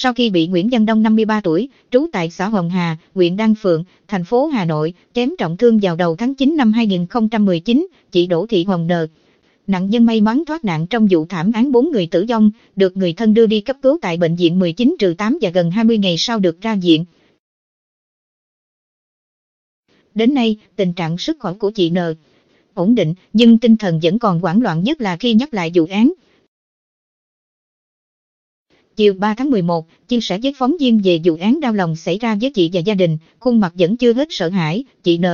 sau khi bị Nguyễn Văn Đông 53 tuổi, trú tại xã Hồng Hà, huyện Đan Phượng, thành phố Hà Nội, chém trọng thương vào đầu tháng 9 năm 2019, chị Đỗ Thị Hồng Nờ. Nạn nhân may mắn thoát nạn trong vụ thảm án 4 người tử vong, được người thân đưa đi cấp cứu tại bệnh viện 19-8 và gần 20 ngày sau được ra viện. Đến nay, tình trạng sức khỏe của chị N ổn định, nhưng tinh thần vẫn còn hoảng loạn nhất là khi nhắc lại vụ án. Chiều 3 tháng 11, chia sẻ với phóng viên về vụ án đau lòng xảy ra với chị và gia đình, khuôn mặt vẫn chưa hết sợ hãi, chị N.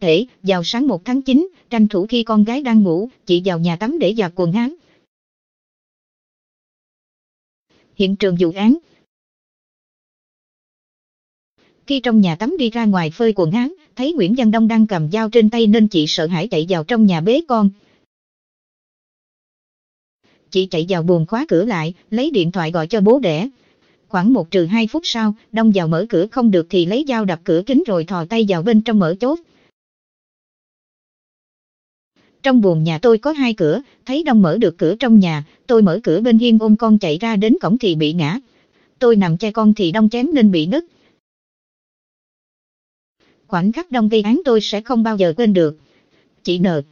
Thể, vào sáng 1 tháng 9, tranh thủ khi con gái đang ngủ, chị vào nhà tắm để giặt quần áo. Hiện trường vụ án Khi trong nhà tắm đi ra ngoài phơi quần áo, thấy Nguyễn Văn Đông đang cầm dao trên tay nên chị sợ hãi chạy vào trong nhà bế con. Chị chạy vào buồng khóa cửa lại, lấy điện thoại gọi cho bố đẻ. Khoảng một trừ hai phút sau, Đông vào mở cửa không được thì lấy dao đập cửa kính rồi thò tay vào bên trong mở chốt. Trong buồng nhà tôi có hai cửa, thấy Đông mở được cửa trong nhà, tôi mở cửa bên hiên ôm con chạy ra đến cổng thì bị ngã. Tôi nằm che con thì Đông chém nên bị nứt. Khoảnh khắc Đông gây án tôi sẽ không bao giờ quên được. Chị nợ,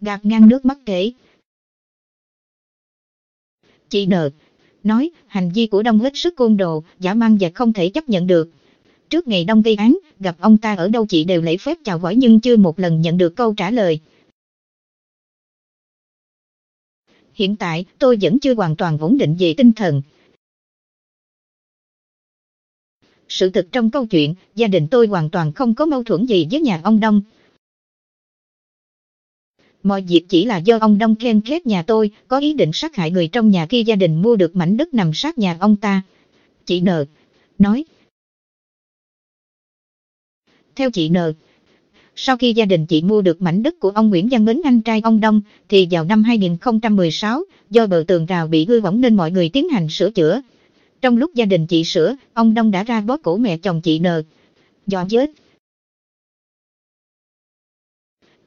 gạt ngang nước mắt kể. Chị nợ, nói hành vi của Đông hết sức côn đồ, giả mang và không thể chấp nhận được. Trước ngày Đông gây án, gặp ông ta ở đâu chị đều lễ phép chào hỏi nhưng chưa một lần nhận được câu trả lời. Hiện tại, tôi vẫn chưa hoàn toàn ổn định về tinh thần. Sự thật trong câu chuyện, gia đình tôi hoàn toàn không có mâu thuẫn gì với nhà ông Đông. Mọi việc chỉ là do ông Đông khen khét nhà tôi, có ý định sát hại người trong nhà khi gia đình mua được mảnh đất nằm sát nhà ông ta. Chị N. nói. Theo chị N. Sau khi gia đình chị mua được mảnh đất của ông Nguyễn Văn Mến anh trai ông Đông, thì vào năm 2016, do bờ tường rào bị hư hỏng nên mọi người tiến hành sửa chữa. Trong lúc gia đình chị sửa, ông Đông đã ra bóp cổ mẹ chồng chị N. Dọa chết.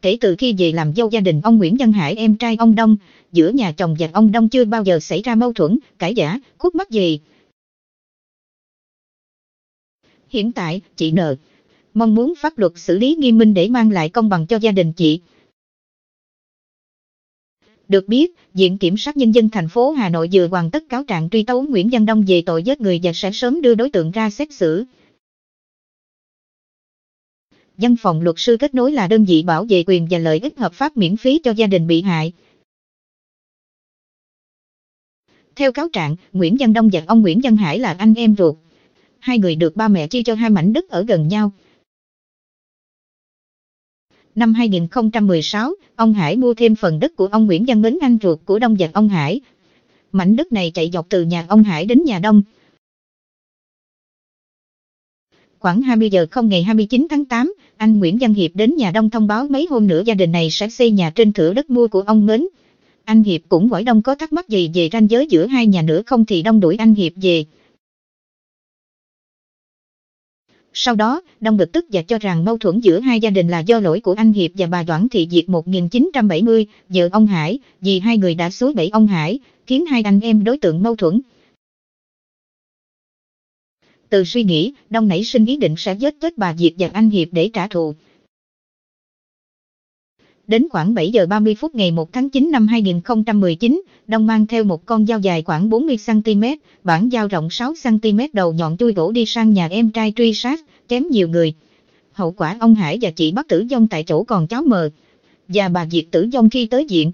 Kể từ khi về làm dâu gia đình ông Nguyễn Văn Hải em trai ông Đông, giữa nhà chồng và ông Đông chưa bao giờ xảy ra mâu thuẫn, cãi giả, khúc mắc gì. Hiện tại, chị nợ mong muốn pháp luật xử lý nghiêm minh để mang lại công bằng cho gia đình chị. Được biết, Viện Kiểm sát Nhân dân thành phố Hà Nội vừa hoàn tất cáo trạng truy tố Nguyễn Văn Đông về tội giết người và sẽ sớm đưa đối tượng ra xét xử. Văn phòng luật sư kết nối là đơn vị bảo vệ quyền và lợi ích hợp pháp miễn phí cho gia đình bị hại. Theo cáo trạng, Nguyễn Văn Đông và ông Nguyễn Văn Hải là anh em ruột. Hai người được ba mẹ chia cho hai mảnh đất ở gần nhau. Năm 2016, ông Hải mua thêm phần đất của ông Nguyễn Văn Mến anh ruột của Đông và ông Hải. Mảnh đất này chạy dọc từ nhà ông Hải đến nhà Đông. Khoảng 20 giờ không ngày 29 tháng 8, anh Nguyễn Văn Hiệp đến nhà Đông thông báo mấy hôm nữa gia đình này sẽ xây nhà trên thửa đất mua của ông Mến. Anh Hiệp cũng hỏi Đông có thắc mắc gì về ranh giới giữa hai nhà nữa không thì Đông đuổi anh Hiệp về. Sau đó, Đông bực tức và cho rằng mâu thuẫn giữa hai gia đình là do lỗi của anh Hiệp và bà Doãn Thị Diệt 1970, vợ ông Hải, vì hai người đã xúi bẫy ông Hải, khiến hai anh em đối tượng mâu thuẫn. Từ suy nghĩ, Đông nảy sinh ý định sẽ giết chết bà Diệp và anh Hiệp để trả thù. Đến khoảng 7 giờ 30 phút ngày 1 tháng 9 năm 2019, Đông mang theo một con dao dài khoảng 40cm, bản dao rộng 6cm đầu nhọn chui gỗ đi sang nhà em trai truy sát, chém nhiều người. Hậu quả ông Hải và chị bắt tử vong tại chỗ còn cháu mờ. Và bà Diệp tử vong khi tới diện.